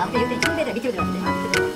あんまり言って、ちょで見てるじゃなく。